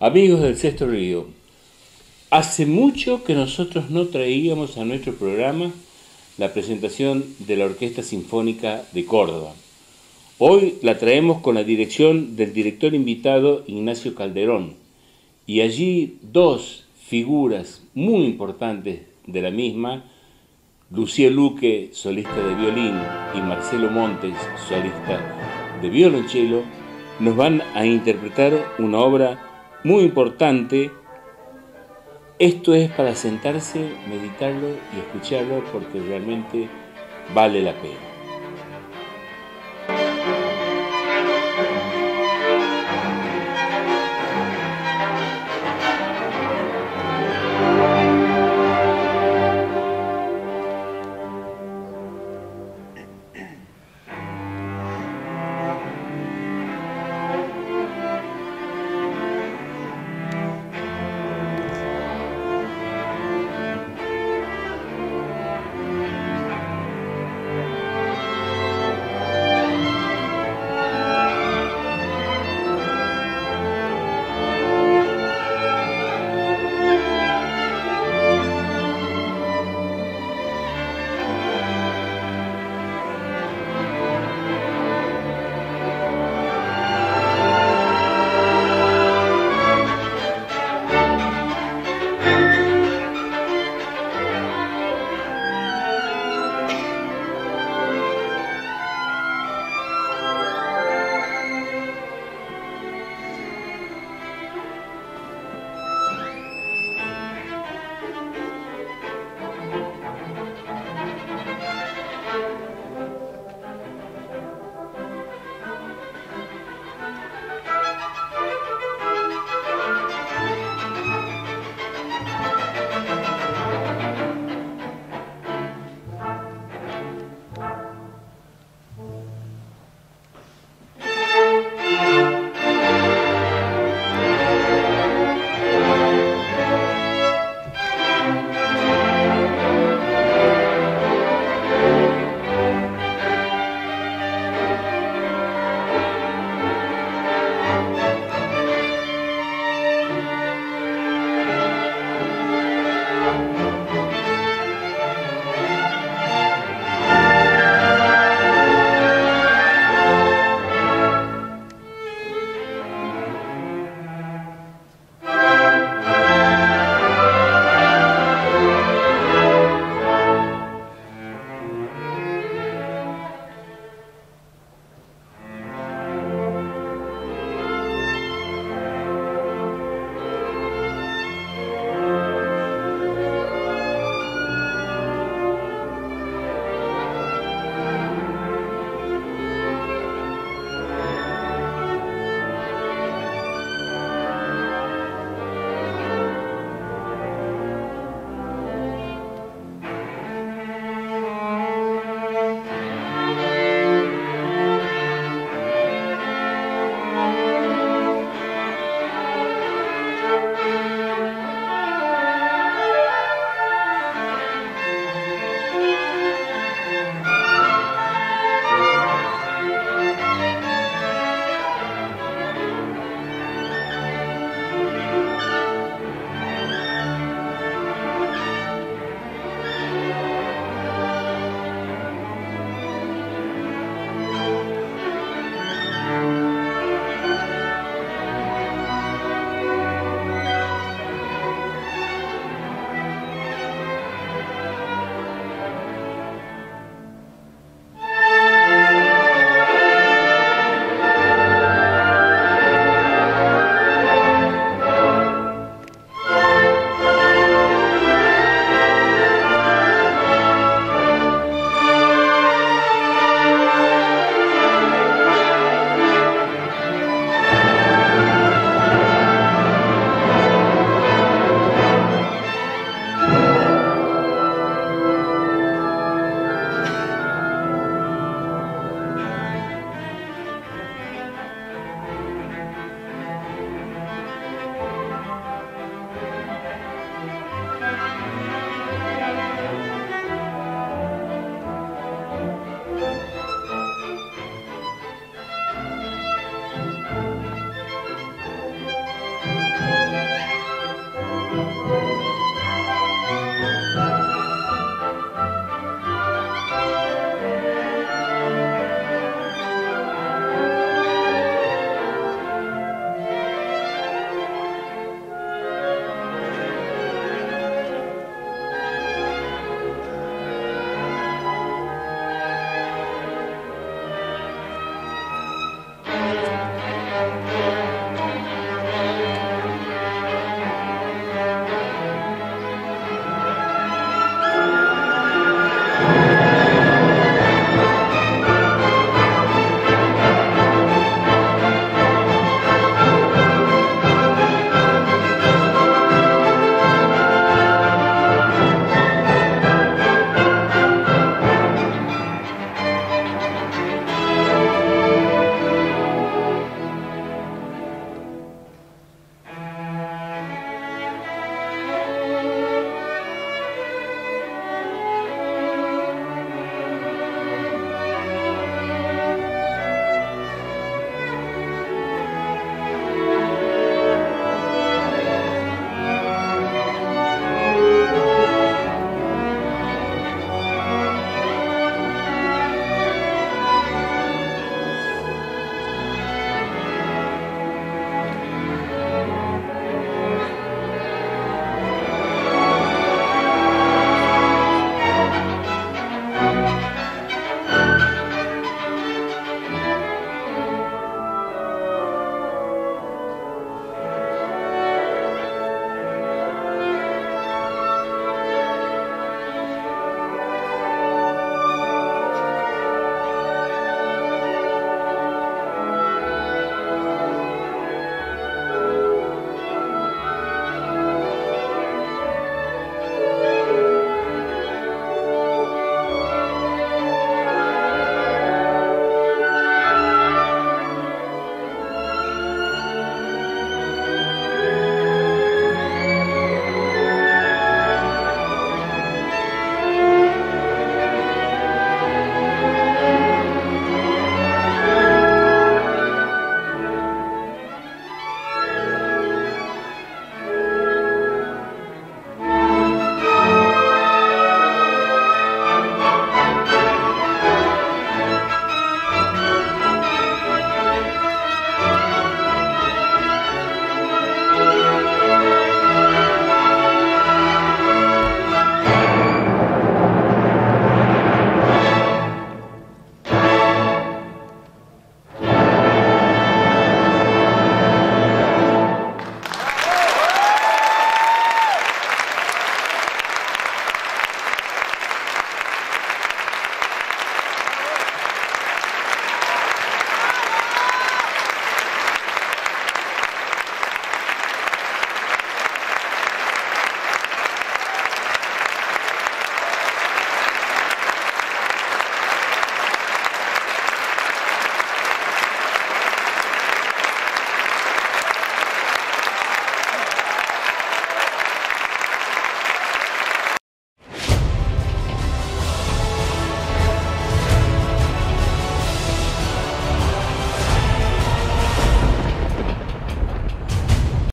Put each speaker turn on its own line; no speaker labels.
Amigos del Sexto Río, hace mucho que nosotros no traíamos a nuestro programa la presentación de la Orquesta Sinfónica de Córdoba. Hoy la traemos con la dirección del director invitado Ignacio Calderón y allí dos figuras muy importantes de la misma, Lucía Luque, solista de violín, y Marcelo Montes, solista de violonchelo, nos van a interpretar una obra muy importante. Esto es para sentarse, meditarlo y escucharlo porque realmente vale la pena.